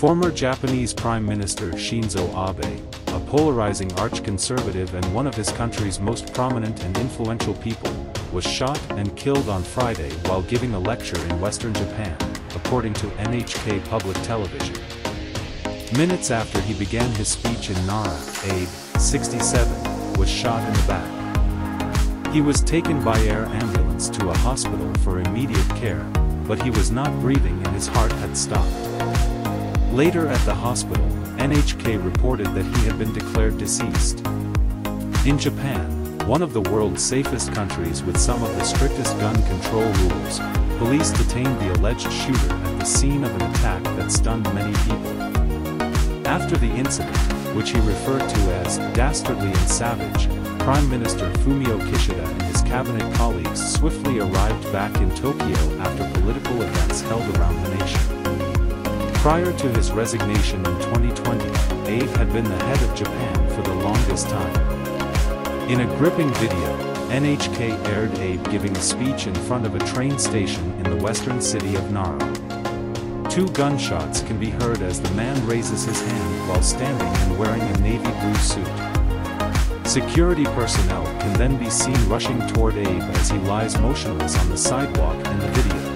Former Japanese Prime Minister Shinzo Abe, a polarizing arch-conservative and one of his country's most prominent and influential people, was shot and killed on Friday while giving a lecture in western Japan, according to NHK Public Television. Minutes after he began his speech in Nara, Abe, 67, was shot in the back. He was taken by air ambulance to a hospital for immediate care, but he was not breathing and his heart had stopped. Later at the hospital, NHK reported that he had been declared deceased. In Japan, one of the world's safest countries with some of the strictest gun control rules, police detained the alleged shooter at the scene of an attack that stunned many people. After the incident, which he referred to as dastardly and savage, Prime Minister Fumio Kishida and his cabinet colleagues swiftly arrived back in Tokyo after political events held around the nation. Prior to his resignation in 2020, Abe had been the head of Japan for the longest time. In a gripping video, NHK aired Abe giving a speech in front of a train station in the western city of Nara. Two gunshots can be heard as the man raises his hand while standing and wearing a navy blue suit. Security personnel can then be seen rushing toward Abe as he lies motionless on the sidewalk in the video.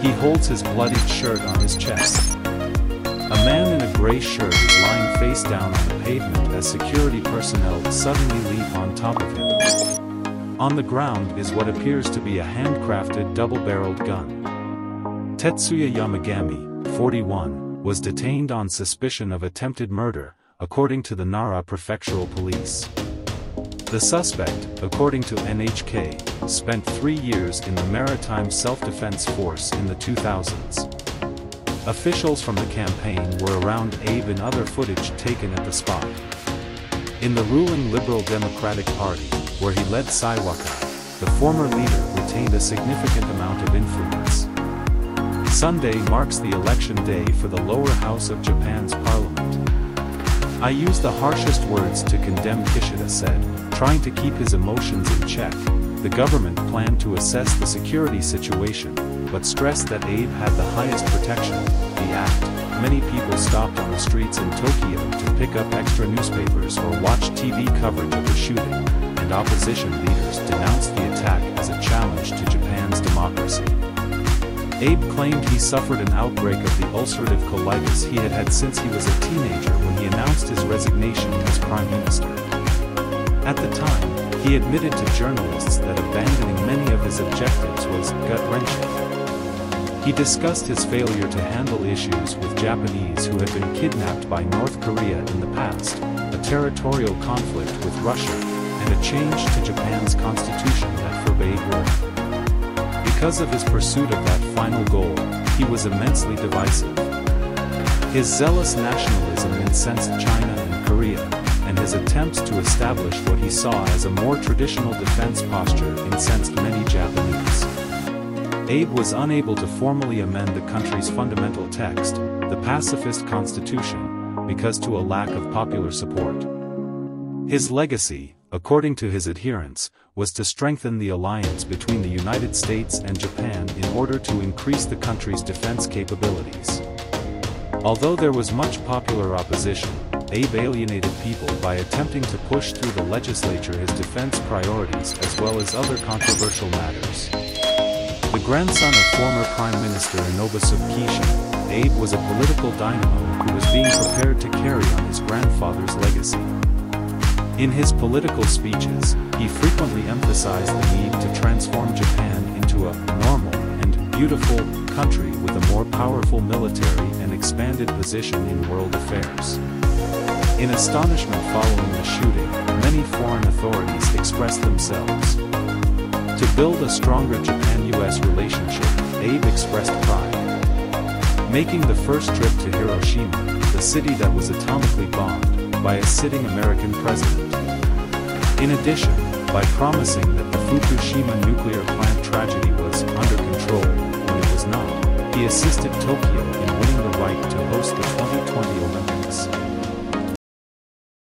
He holds his bloodied shirt on his chest. A man in a gray shirt is lying face down on the pavement as security personnel suddenly leap on top of him. On the ground is what appears to be a handcrafted double-barreled gun. Tetsuya Yamagami, 41, was detained on suspicion of attempted murder, according to the Nara Prefectural Police. The suspect, according to NHK, spent three years in the Maritime Self-Defense Force in the 2000s. Officials from the campaign were around Abe in other footage taken at the spot. In the ruling Liberal Democratic Party, where he led Seiwakai, the former leader retained a significant amount of influence. Sunday marks the election day for the lower house of Japan's parliament. I use the harshest words to condemn Kishida said, trying to keep his emotions in check. The government planned to assess the security situation, but stressed that Abe had the highest protection, the act. Many people stopped on the streets in Tokyo to pick up extra newspapers or watch TV coverage of the shooting, and opposition leaders denounced the attack as a challenge to Japan's democracy. Abe claimed he suffered an outbreak of the ulcerative colitis he had had since he was a teenager when he announced his resignation as prime minister. At the time, he admitted to journalists that abandoning many of his objectives was gut-wrenching. He discussed his failure to handle issues with Japanese who had been kidnapped by North Korea in the past, a territorial conflict with Russia, and a change to Japan's constitution that forbade war. Because of his pursuit of that final goal, he was immensely divisive. His zealous nationalism incensed China and Korea, and his attempts to establish what he saw as a more traditional defense posture incensed many Japanese. Abe was unable to formally amend the country's fundamental text, the pacifist constitution, because to a lack of popular support. His legacy, according to his adherents, was to strengthen the alliance between the United States and Japan in order to increase the country's defense capabilities. Although there was much popular opposition, Abe alienated people by attempting to push through the legislature his defense priorities as well as other controversial matters. The grandson of former Prime Minister Nobusuke Kishi, Abe was a political dynamo who was being prepared to carry on his grandfather's legacy. In his political speeches, he frequently emphasized the need to transform Japan into a normal and beautiful country with a more powerful military and expanded position in world affairs. In astonishment following the shooting, many foreign authorities expressed themselves. To build a stronger Japan-US relationship, Abe expressed pride. Making the first trip to Hiroshima, the city that was atomically bombed, by a sitting American president. In addition, by promising that the Fukushima nuclear plant tragedy was under control, when it was not, he assisted Tokyo in winning the right to host the 2020 Olympics.